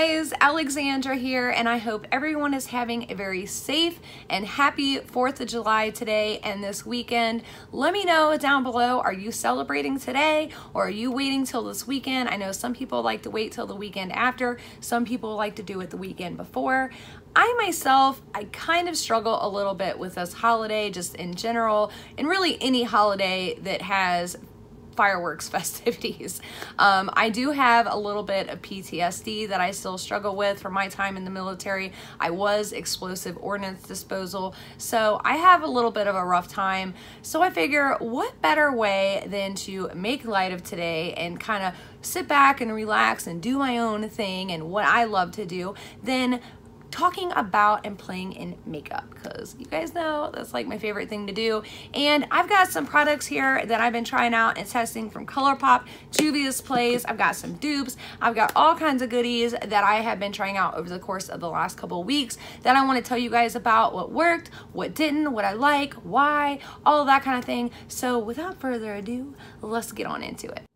guys, Alexandra here, and I hope everyone is having a very safe and happy 4th of July today and this weekend. Let me know down below, are you celebrating today or are you waiting till this weekend? I know some people like to wait till the weekend after, some people like to do it the weekend before. I myself, I kind of struggle a little bit with this holiday just in general, and really any holiday that has fireworks festivities. Um, I do have a little bit of PTSD that I still struggle with from my time in the military. I was explosive ordnance disposal, so I have a little bit of a rough time. So I figure what better way than to make light of today and kind of sit back and relax and do my own thing and what I love to do than talking about and playing in makeup because you guys know that's like my favorite thing to do. And I've got some products here that I've been trying out and testing from ColourPop, Juvia's Place. I've got some dupes. I've got all kinds of goodies that I have been trying out over the course of the last couple weeks that I want to tell you guys about what worked, what didn't, what I like, why, all that kind of thing. So without further ado, let's get on into it.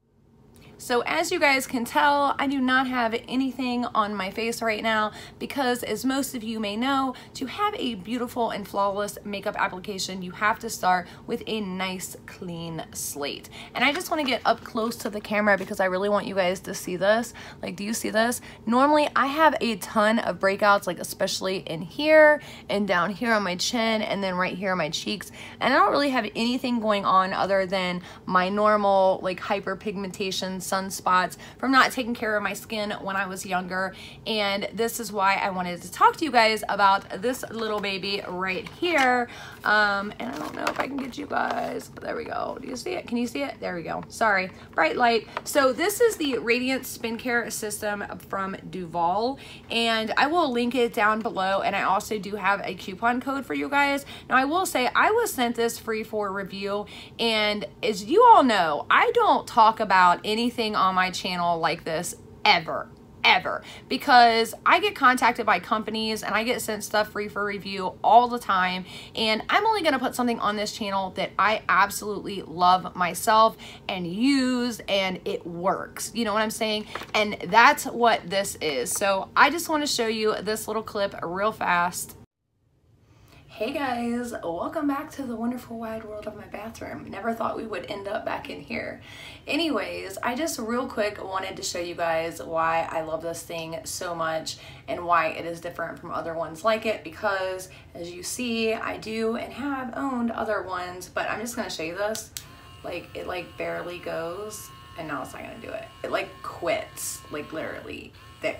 So as you guys can tell, I do not have anything on my face right now because as most of you may know, to have a beautiful and flawless makeup application, you have to start with a nice clean slate. And I just wanna get up close to the camera because I really want you guys to see this. Like, do you see this? Normally I have a ton of breakouts, like especially in here and down here on my chin and then right here on my cheeks. And I don't really have anything going on other than my normal like hyperpigmentation sunspots from not taking care of my skin when I was younger. And this is why I wanted to talk to you guys about this little baby right here. Um, and I don't know if I can get you guys, but there we go. Do you see it? Can you see it? There we go. Sorry, bright light. So this is the Radiance Spin Care System from Duvolle. And I will link it down below. And I also do have a coupon code for you guys. Now I will say I was sent this free for review. And as you all know, I don't talk about anything anything on my channel like this ever ever. Because I get contacted by companies and I get sent stuff free for review all the time and I'm only going to put something on this channel that I absolutely love myself and use and it works. You know what I'm saying? And that's what this is. So I just want to show you this little clip real fast Hey guys, welcome back to the wonderful wide world of my bathroom. Never thought we would end up back in here. Anyways, I just real quick wanted to show you guys why I love this thing so much and why it is different from other ones like it because as you see, I do and have owned other ones, but I'm just gonna show you this. Like it like barely goes and now it's not gonna do it. It like quits, like literally.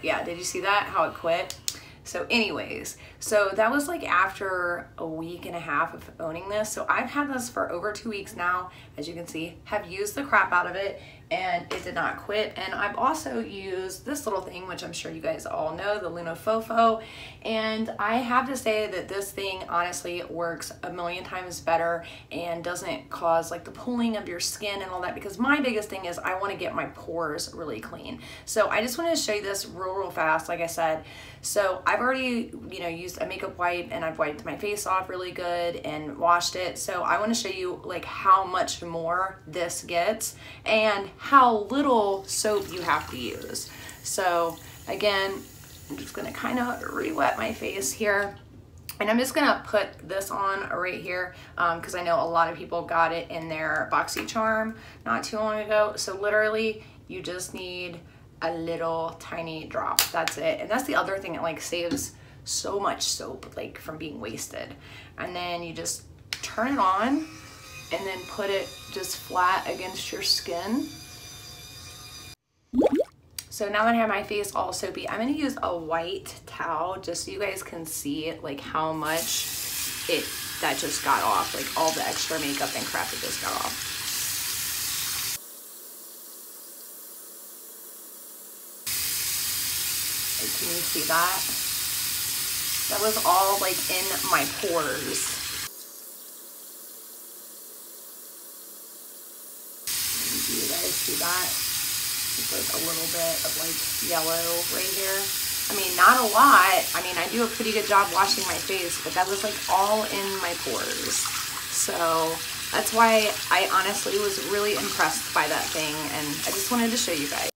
Yeah, did you see that? How it quit? So anyways, so that was like after a week and a half of owning this. So I've had this for over two weeks now, as you can see, have used the crap out of it and it did not quit. And I've also used this little thing, which I'm sure you guys all know, the Luna fofo. And I have to say that this thing honestly works a million times better and doesn't cause like the pulling of your skin and all that because my biggest thing is I want to get my pores really clean. So I just wanted to show you this real, real fast, like I said. So I've already, you know, used a makeup wipe and I've wiped my face off really good and washed it. So I want to show you like how much more this gets and how little soap you have to use. So again, I'm just gonna kind of re-wet my face here. And I'm just gonna put this on right here because um, I know a lot of people got it in their BoxyCharm not too long ago. So literally you just need a little tiny drop. That's it. And that's the other thing that like saves so much soap like from being wasted. And then you just turn it on and then put it just flat against your skin. So now that I have my face all soapy, I'm gonna use a white towel just so you guys can see like how much it that just got off, like all the extra makeup and crap that just got off. Like, can you see that? That was all like in my pores. You guys see that? It's like a little bit of like yellow right here. I mean, not a lot. I mean, I do a pretty good job washing my face, but that was like all in my pores. So that's why I honestly was really impressed by that thing and I just wanted to show you guys.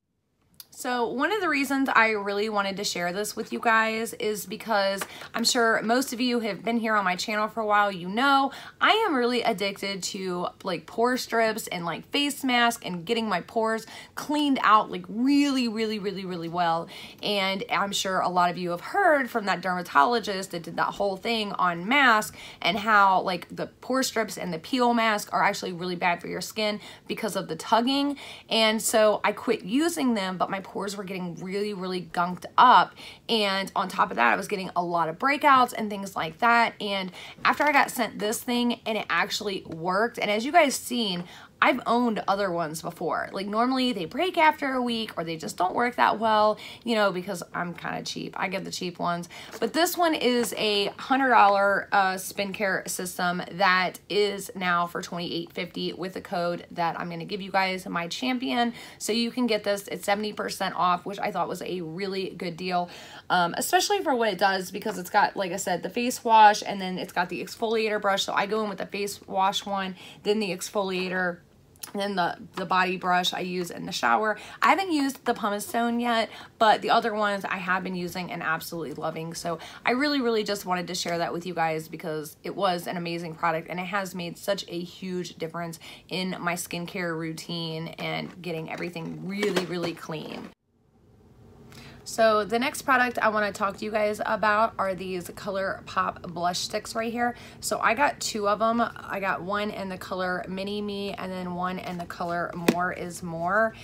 So one of the reasons I really wanted to share this with you guys is because I'm sure most of you have been here on my channel for a while, you know, I am really addicted to like pore strips and like face mask and getting my pores cleaned out like really, really, really, really well. And I'm sure a lot of you have heard from that dermatologist that did that whole thing on mask and how like the pore strips and the peel mask are actually really bad for your skin because of the tugging. And so I quit using them, but my pores were getting really, really gunked up. And on top of that, I was getting a lot of breakouts and things like that. And after I got sent this thing and it actually worked, and as you guys seen, I've owned other ones before. Like normally they break after a week or they just don't work that well, you know, because I'm kind of cheap. I get the cheap ones. But this one is a $100 uh, spin care system that is now for $28.50 with a code that I'm going to give you guys, my champion. So you can get this at 70% off, which I thought was a really good deal, um, especially for what it does because it's got, like I said, the face wash and then it's got the exfoliator brush. So I go in with the face wash one, then the exfoliator then the, the body brush I use in the shower. I haven't used the pumice stone yet, but the other ones I have been using and absolutely loving. So I really, really just wanted to share that with you guys because it was an amazing product and it has made such a huge difference in my skincare routine and getting everything really, really clean. So the next product I want to talk to you guys about are these ColourPop blush sticks right here. So I got two of them. I got one in the color Mini Me and then one in the color More is More.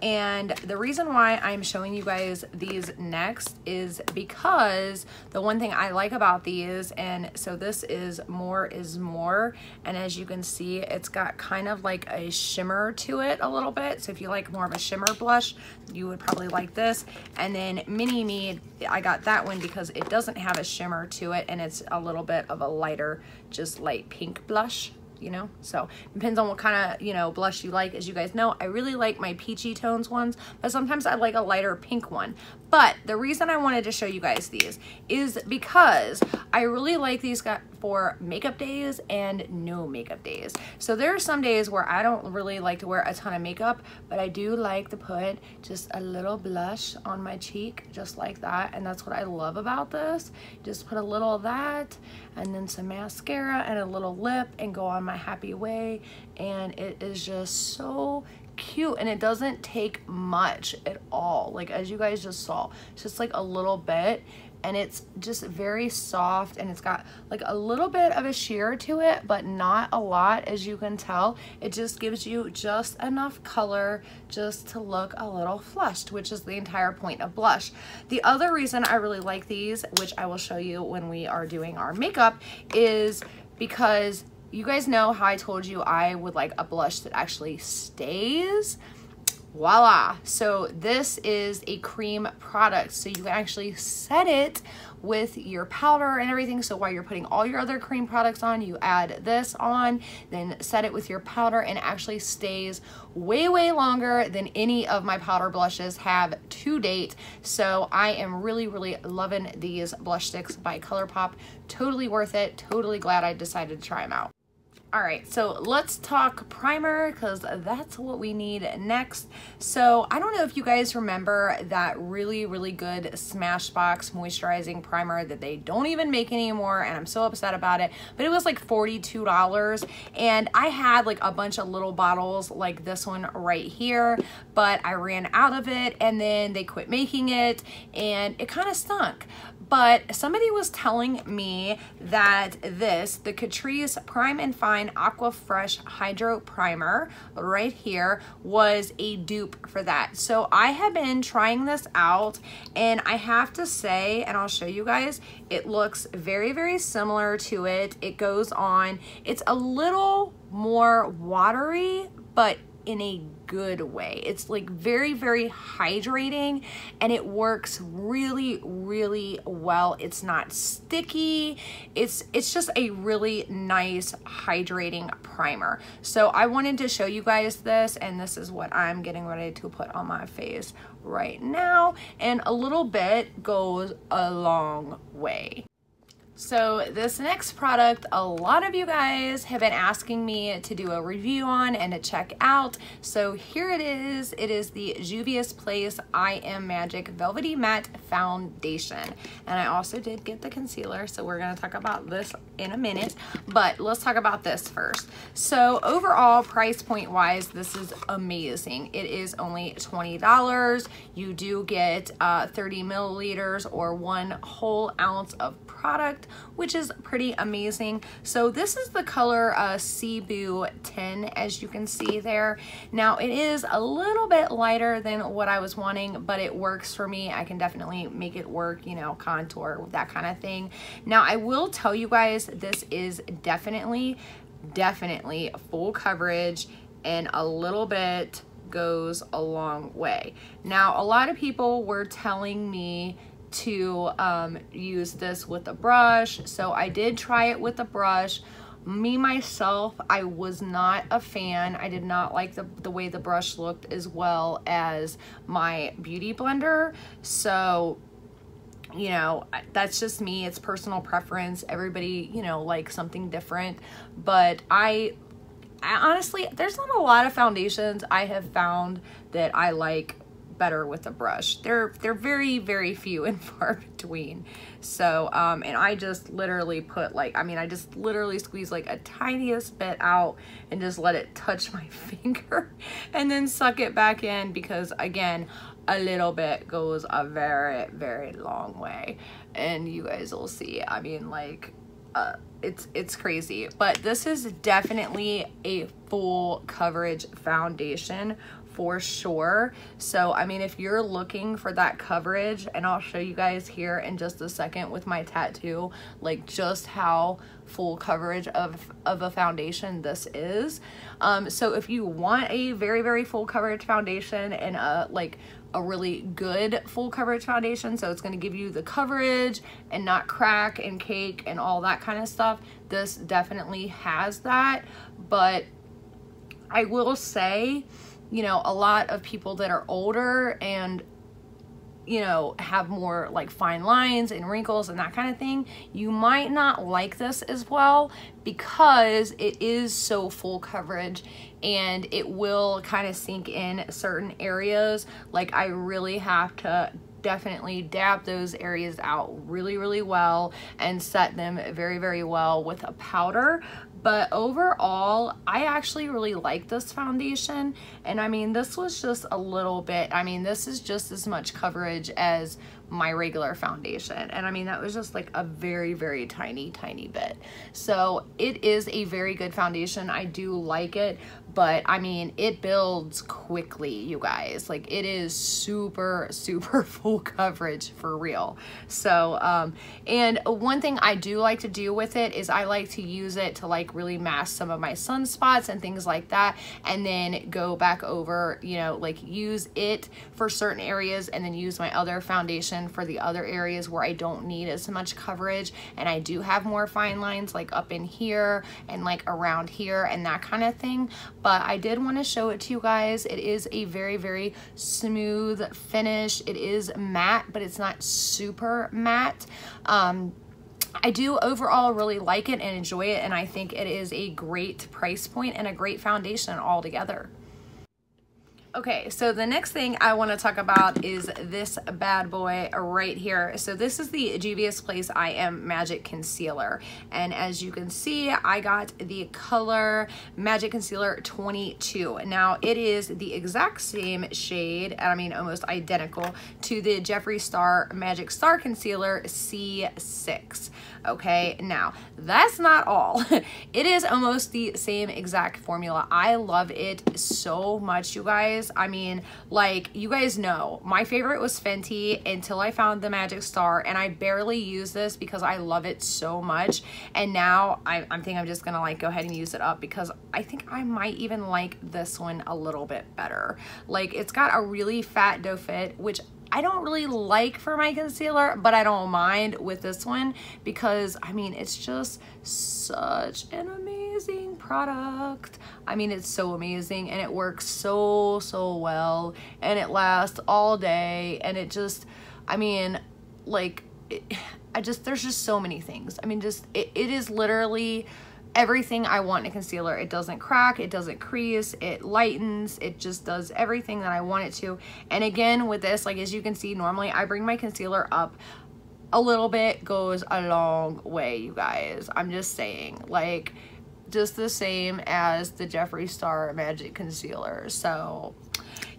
And the reason why I'm showing you guys these next is because the one thing I like about these, and so this is More is More, and as you can see, it's got kind of like a shimmer to it a little bit. So if you like more of a shimmer blush, you would probably like this. And then Mini Me, I got that one because it doesn't have a shimmer to it, and it's a little bit of a lighter, just light pink blush you know? So it depends on what kind of, you know, blush you like. As you guys know, I really like my peachy tones ones, but sometimes I like a lighter pink one. But the reason I wanted to show you guys these is because I really like these for makeup days and no makeup days. So there are some days where I don't really like to wear a ton of makeup, but I do like to put just a little blush on my cheek, just like that. And that's what I love about this. Just put a little of that and then some mascara and a little lip and go on my happy way. And it is just so cute and it doesn't take much at all. Like as you guys just saw it's just like a little bit and it's just very soft and it's got like a little bit of a sheer to it but not a lot as you can tell. It just gives you just enough color just to look a little flushed which is the entire point of blush. The other reason I really like these which I will show you when we are doing our makeup is because you guys know how I told you I would like a blush that actually stays? Voila. So this is a cream product. So you can actually set it with your powder and everything. So while you're putting all your other cream products on you add this on then set it with your powder and actually stays way way longer than any of my powder blushes have to date. So I am really really loving these blush sticks by ColourPop. Totally worth it. Totally glad I decided to try them out all right, so let's talk primer because that's what we need next. So I don't know if you guys remember that really, really good Smashbox moisturizing primer that they don't even make anymore and I'm so upset about it, but it was like $42 and I had like a bunch of little bottles like this one right here, but I ran out of it and then they quit making it and it kind of stunk but somebody was telling me that this, the Catrice Prime and Fine Aqua Fresh Hydro Primer right here was a dupe for that. So I have been trying this out and I have to say, and I'll show you guys, it looks very, very similar to it. It goes on, it's a little more watery, but in a good way. It's like very, very hydrating and it works really, really well. It's not sticky. It's, it's just a really nice hydrating primer. So I wanted to show you guys this and this is what I'm getting ready to put on my face right now. And a little bit goes a long way. So this next product, a lot of you guys have been asking me to do a review on and to check out. So here it is. It is the Juvia's Place I Am Magic Velvety Matte Foundation. And I also did get the concealer, so we're gonna talk about this in a minute. But let's talk about this first. So overall, price point wise, this is amazing. It is only $20. You do get uh, 30 milliliters or one whole ounce of which is pretty amazing. So this is the color uh, Cebu 10, as you can see there. Now it is a little bit lighter than what I was wanting, but it works for me. I can definitely make it work, you know, contour, that kind of thing. Now I will tell you guys, this is definitely, definitely full coverage and a little bit goes a long way. Now, a lot of people were telling me to um, use this with a brush. So I did try it with a brush. Me, myself, I was not a fan. I did not like the, the way the brush looked as well as my Beauty Blender. So you know, that's just me. It's personal preference. Everybody, you know, likes something different. But I, I honestly, there's not a lot of foundations I have found that I like better with a brush. They're they're very very few and far between. So um and I just literally put like I mean I just literally squeeze like a tiniest bit out and just let it touch my finger and then suck it back in because again a little bit goes a very very long way and you guys will see I mean like uh, it's it's crazy but this is definitely a full coverage foundation for sure. So, I mean, if you're looking for that coverage, and I'll show you guys here in just a second with my tattoo, like just how full coverage of, of a foundation this is. Um, so if you want a very, very full coverage foundation and a like a really good full coverage foundation, so it's gonna give you the coverage and not crack and cake and all that kind of stuff, this definitely has that. But I will say, you know, a lot of people that are older and you know, have more like fine lines and wrinkles and that kind of thing, you might not like this as well because it is so full coverage and it will kind of sink in certain areas. Like I really have to definitely dab those areas out really, really well and set them very, very well with a powder. But overall, I actually really like this foundation. And I mean, this was just a little bit, I mean, this is just as much coverage as my regular foundation. And I mean, that was just like a very, very tiny, tiny bit. So it is a very good foundation. I do like it, but I mean, it builds quickly, you guys. Like it is super, super full coverage for real. So, um, and one thing I do like to do with it is I like to use it to like really mask some of my sunspots and things like that. And then go back over, you know, like use it for certain areas and then use my other foundation for the other areas where I don't need as much coverage. And I do have more fine lines like up in here and like around here and that kind of thing but I did want to show it to you guys. It is a very, very smooth finish. It is matte, but it's not super matte. Um, I do overall really like it and enjoy it, and I think it is a great price point and a great foundation altogether. Okay, so the next thing I want to talk about is this bad boy right here. So this is the Juvia's Place I Am Magic Concealer. And as you can see, I got the color Magic Concealer 22. Now, it is the exact same shade, I mean almost identical, to the Jeffree Star Magic Star Concealer C6 okay? Now, that's not all. it is almost the same exact formula. I love it so much, you guys. I mean, like, you guys know, my favorite was Fenty until I found the Magic Star, and I barely use this because I love it so much. And now I, I'm thinking I'm just gonna like go ahead and use it up because I think I might even like this one a little bit better. Like, it's got a really fat doe fit, which I don't really like for my concealer, but I don't mind with this one because, I mean, it's just such an amazing product. I mean, it's so amazing and it works so, so well and it lasts all day and it just, I mean, like, it, I just, there's just so many things. I mean, just, it, it is literally everything I want in a concealer. It doesn't crack, it doesn't crease, it lightens, it just does everything that I want it to. And again, with this, like as you can see, normally I bring my concealer up a little bit goes a long way, you guys. I'm just saying, like, just the same as the Jeffree Star Magic Concealer. So,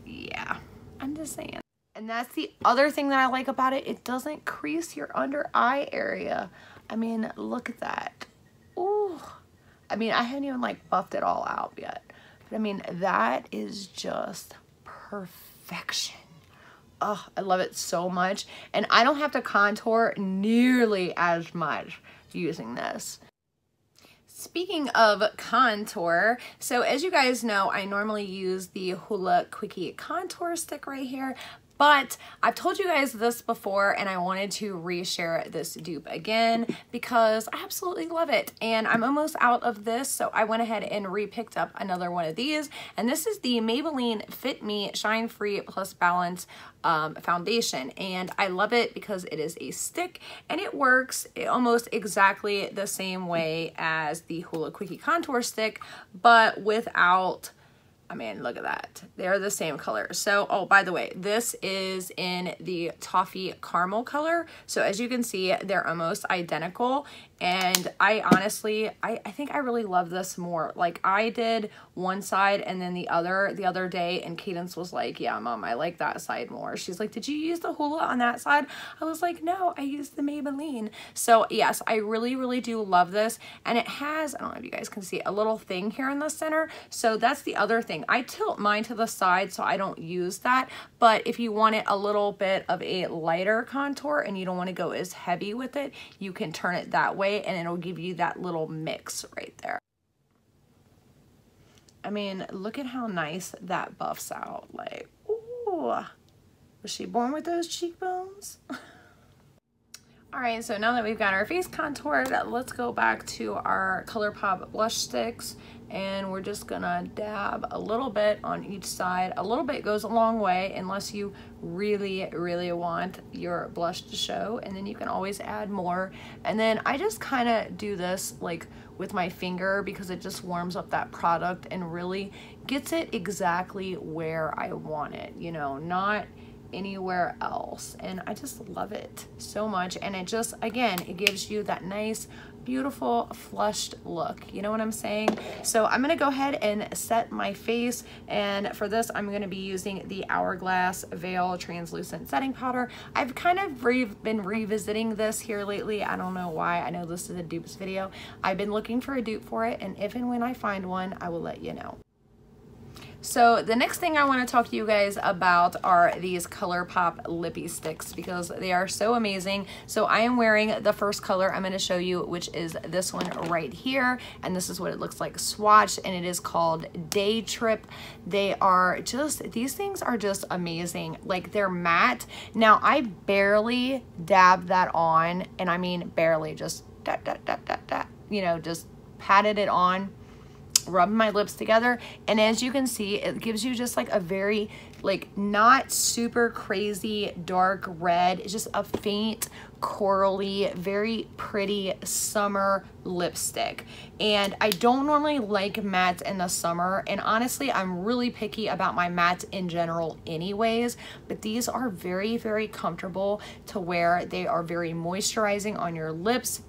yeah, I'm just saying. And that's the other thing that I like about it. It doesn't crease your under eye area. I mean, look at that. Ooh. I mean, I haven't even like buffed it all out yet. But I mean, that is just perfection. Oh, I love it so much. And I don't have to contour nearly as much using this. Speaking of contour, so as you guys know, I normally use the Hoola Quickie Contour Stick right here, but I've told you guys this before and I wanted to reshare this dupe again because I absolutely love it. And I'm almost out of this, so I went ahead and re-picked up another one of these. And this is the Maybelline Fit Me Shine Free Plus Balance um, foundation. And I love it because it is a stick and it works almost exactly the same way as the Hoola Quickie Contour Stick, but without I mean, look at that. They're the same color. So, oh, by the way, this is in the toffee caramel color. So as you can see, they're almost identical. And I honestly, I, I think I really love this more. Like I did one side and then the other the other day and Cadence was like, yeah, mom, I like that side more. She's like, did you use the Hoola on that side? I was like, no, I used the Maybelline. So yes, I really, really do love this. And it has, I don't know if you guys can see, a little thing here in the center. So that's the other thing. I tilt mine to the side so I don't use that. But if you want it a little bit of a lighter contour and you don't want to go as heavy with it, you can turn it that way way and it'll give you that little mix right there. I mean, look at how nice that buffs out. Like, ooh, was she born with those cheekbones? All right, so now that we've got our face contoured, let's go back to our ColourPop blush sticks and we're just gonna dab a little bit on each side. A little bit goes a long way unless you really, really want your blush to show and then you can always add more. And then I just kind of do this like with my finger because it just warms up that product and really gets it exactly where I want it, you know, not anywhere else and I just love it so much and it just again it gives you that nice beautiful flushed look you know what I'm saying? So I'm gonna go ahead and set my face and for this I'm gonna be using the Hourglass Veil Translucent Setting Powder. I've kind of re been revisiting this here lately I don't know why I know this is a dupes video. I've been looking for a dupe for it and if and when I find one I will let you know so the next thing I want to talk to you guys about are these ColourPop Lippie Sticks because they are so amazing. So I am wearing the first color I'm going to show you, which is this one right here. And this is what it looks like swatched and it is called Day Trip. They are just, these things are just amazing. Like they're matte. Now I barely dab that on and I mean barely just, da, da, da, da, da, you know, just patted it on rub my lips together and as you can see it gives you just like a very like not super crazy dark red. It's just a faint corally very pretty summer lipstick. And I don't normally like mattes in the summer and honestly I'm really picky about my mattes in general anyways but these are very very comfortable to wear. They are very moisturizing on your lips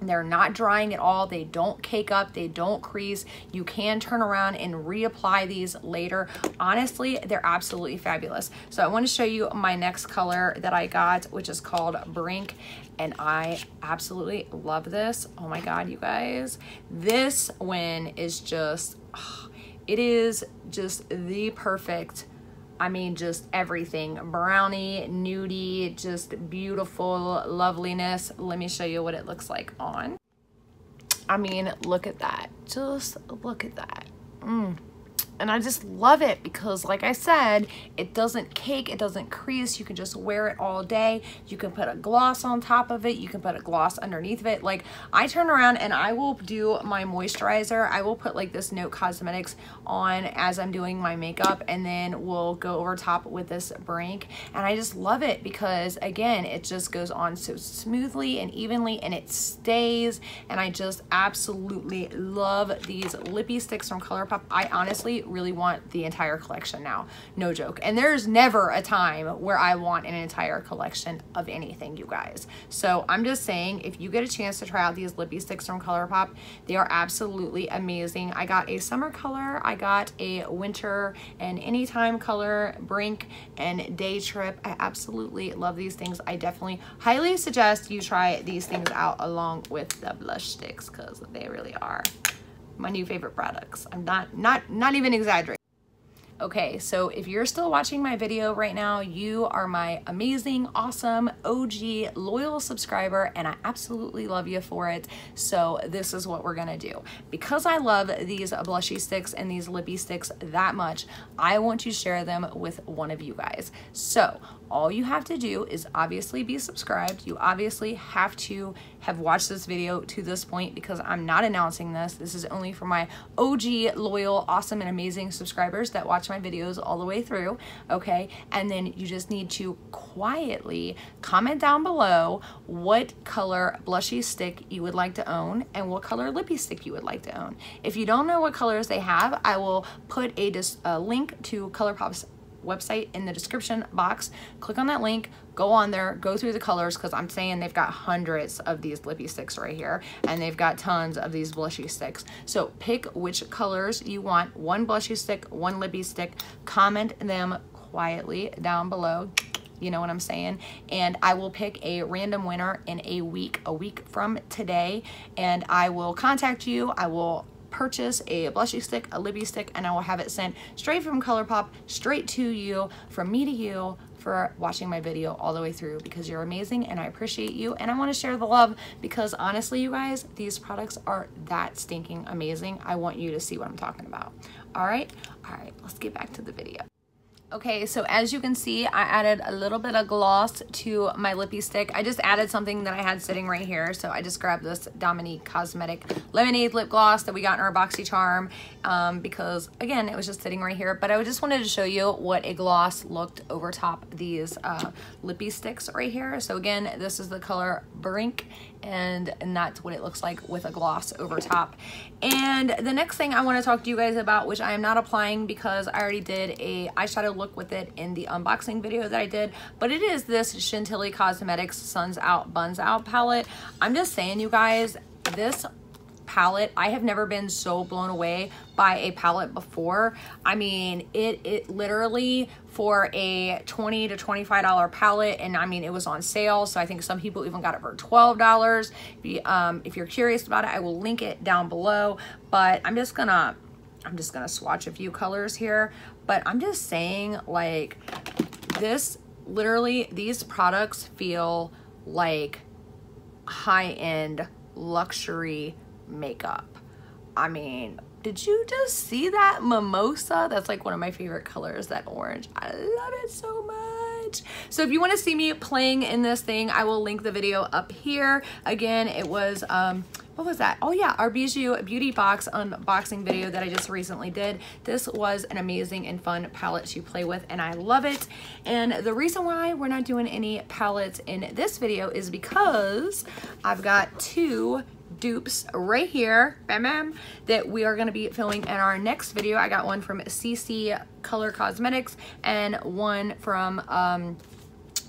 they're not drying at all. They don't cake up. They don't crease. You can turn around and reapply these later. Honestly, they're absolutely fabulous. So I want to show you my next color that I got, which is called Brink. And I absolutely love this. Oh my God, you guys. This one is just, oh, it is just the perfect I mean, just everything. Brownie, nudie, just beautiful loveliness. Let me show you what it looks like on. I mean, look at that. Just look at that. Mm. And I just love it because like I said, it doesn't cake, it doesn't crease. You can just wear it all day. You can put a gloss on top of it. You can put a gloss underneath of it. Like I turn around and I will do my moisturizer. I will put like this Note Cosmetics on as I'm doing my makeup and then we'll go over top with this Brink. And I just love it because again, it just goes on so smoothly and evenly and it stays. And I just absolutely love these lippy sticks from ColourPop. I honestly really want the entire collection now. No joke. And there's never a time where I want an entire collection of anything, you guys. So I'm just saying, if you get a chance to try out these lippy sticks from ColourPop, they are absolutely amazing. I got a summer color, I got a winter and anytime color, Brink and Day Trip. I absolutely love these things. I definitely highly suggest you try these things out along with the blush sticks because they really are my new favorite products. I'm not, not, not even exaggerating. Okay, so if you're still watching my video right now, you are my amazing, awesome, OG, loyal subscriber, and I absolutely love you for it. So this is what we're gonna do. Because I love these blushy sticks and these lippy sticks that much, I want to share them with one of you guys. So all you have to do is obviously be subscribed. You obviously have to have watched this video to this point because I'm not announcing this. This is only for my OG, loyal, awesome, and amazing subscribers that watch my videos all the way through, okay? And then you just need to quietly comment down below what color blushy stick you would like to own and what color lippy stick you would like to own. If you don't know what colors they have, I will put a, a link to ColourPop's website in the description box. Click on that link, go on there, go through the colors because I'm saying they've got hundreds of these lippy sticks right here and they've got tons of these blushy sticks. So pick which colors you want, one blushy stick, one lippy stick, comment them quietly down below you know what I'm saying? And I will pick a random winner in a week, a week from today, and I will contact you. I will purchase a blushy stick, a lippy stick, and I will have it sent straight from ColourPop, straight to you, from me to you, for watching my video all the way through because you're amazing and I appreciate you and I want to share the love because honestly you guys these products are that stinking amazing. I want you to see what I'm talking about. All right? All right let's get back to the video Okay, so as you can see, I added a little bit of gloss to my lippy stick. I just added something that I had sitting right here. So I just grabbed this Dominique Cosmetic Lemonade Lip Gloss that we got in our BoxyCharm um, because, again, it was just sitting right here. But I just wanted to show you what a gloss looked over top these uh, lippy sticks right here. So again, this is the color Brink and, and that's what it looks like with a gloss over top. And the next thing I want to talk to you guys about, which I am not applying because I already did a eyeshadow look with it in the unboxing video that I did, but it is this Chentilly Cosmetics Suns Out Buns Out palette. I'm just saying, you guys, this palette. I have never been so blown away by a palette before. I mean, it, it literally for a 20 to $25 palette and I mean it was on sale so I think some people even got it for $12. Um, if you're curious about it I will link it down below but I'm just gonna I'm just gonna swatch a few colors here but I'm just saying like this literally these products feel like high-end luxury makeup. I mean, did you just see that mimosa? That's like one of my favorite colors, that orange. I love it so much. So if you want to see me playing in this thing, I will link the video up here. Again, it was, um, what was that? Oh yeah, our Bijou Beauty Box unboxing video that I just recently did. This was an amazing and fun palette to play with and I love it. And the reason why we're not doing any palettes in this video is because I've got two dupes right here, bam, bam, that we are going to be filming in our next video. I got one from CC Color Cosmetics and one from um,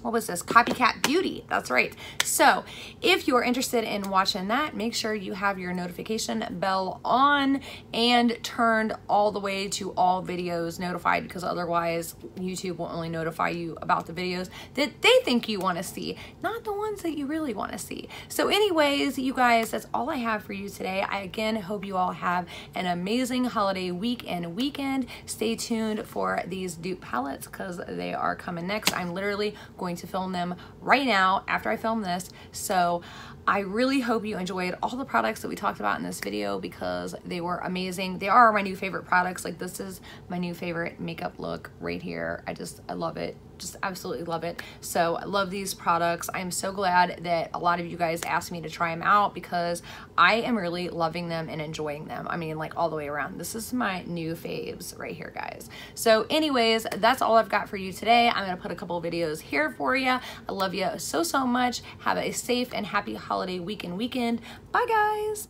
what was this? Copycat Beauty. That's right. So if you're interested in watching that, make sure you have your notification bell on and turned all the way to all videos notified because otherwise YouTube will only notify you about the videos that they think you want to see, not the ones that you really want to see. So anyways, you guys, that's all I have for you today. I again hope you all have an amazing holiday week and weekend. Stay tuned for these dupe palettes because they are coming next. I'm literally going to film them right now after I film this. So I really hope you enjoyed all the products that we talked about in this video because they were amazing. They are my new favorite products. Like this is my new favorite makeup look right here. I just, I love it just absolutely love it. So I love these products. I'm so glad that a lot of you guys asked me to try them out because I am really loving them and enjoying them. I mean, like all the way around. This is my new faves right here, guys. So anyways, that's all I've got for you today. I'm going to put a couple videos here for you. I love you so, so much. Have a safe and happy holiday weekend weekend. Bye, guys.